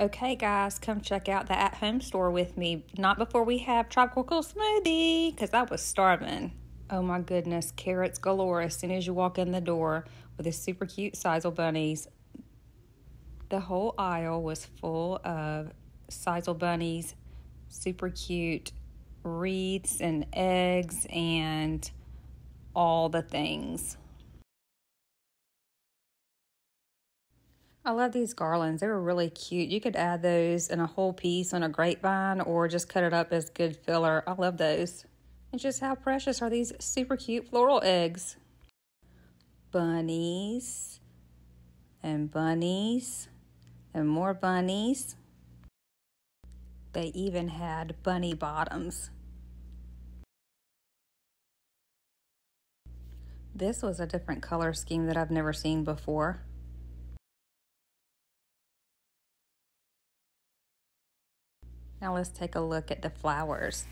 Okay, guys, come check out the at home store with me. Not before we have tropical Cool smoothie, because I was starving. Oh my goodness, carrots galore as soon as you walk in the door with the super cute sisal bunnies. The whole aisle was full of sisal bunnies, super cute wreaths and eggs and all the things. I love these garlands. They were really cute. You could add those in a whole piece on a grapevine or just cut it up as good filler. I love those. And just how precious are these super cute floral eggs? Bunnies and bunnies and more bunnies. They even had bunny bottoms. This was a different color scheme that I've never seen before. Now let's take a look at the flowers.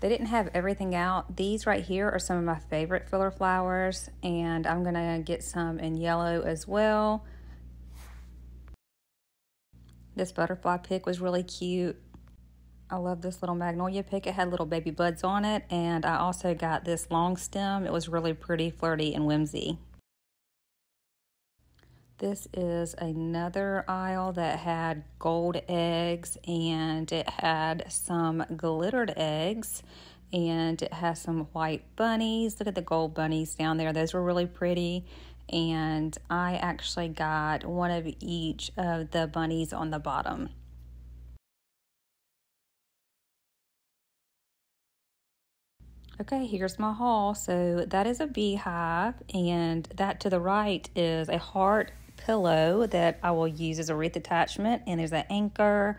They didn't have everything out. These right here are some of my favorite filler flowers and I'm gonna get some in yellow as well. This butterfly pick was really cute. I love this little magnolia pick. It had little baby buds on it and I also got this long stem. It was really pretty, flirty, and whimsy. This is another aisle that had gold eggs and it had some glittered eggs and it has some white bunnies. Look at the gold bunnies down there. Those were really pretty. And I actually got one of each of the bunnies on the bottom. Okay, here's my haul. So that is a beehive, and that to the right is a heart pillow that I will use as a wreath attachment. And there's an anchor,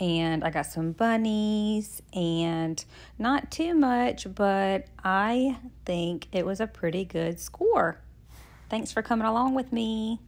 and I got some bunnies, and not too much, but I think it was a pretty good score. Thanks for coming along with me.